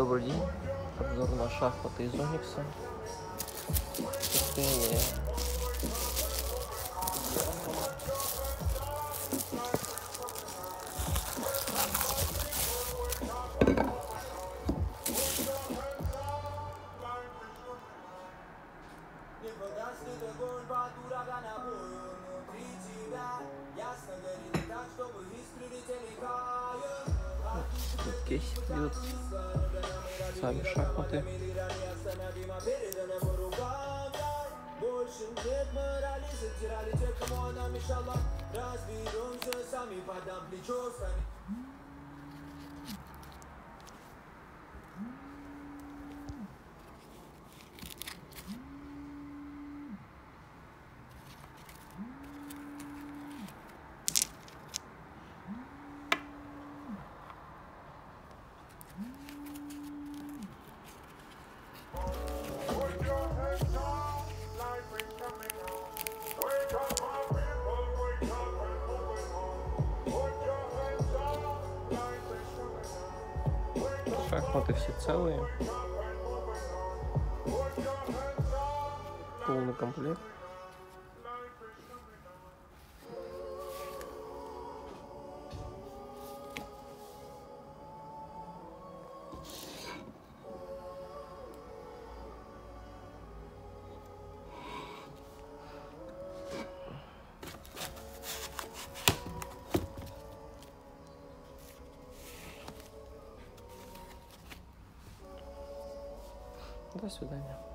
Добрый день. Обзор на шахматы из Оникса. Состояние Здесь идет сами шахматы. Больше шахматы все целые. Полный комплект. До свидания.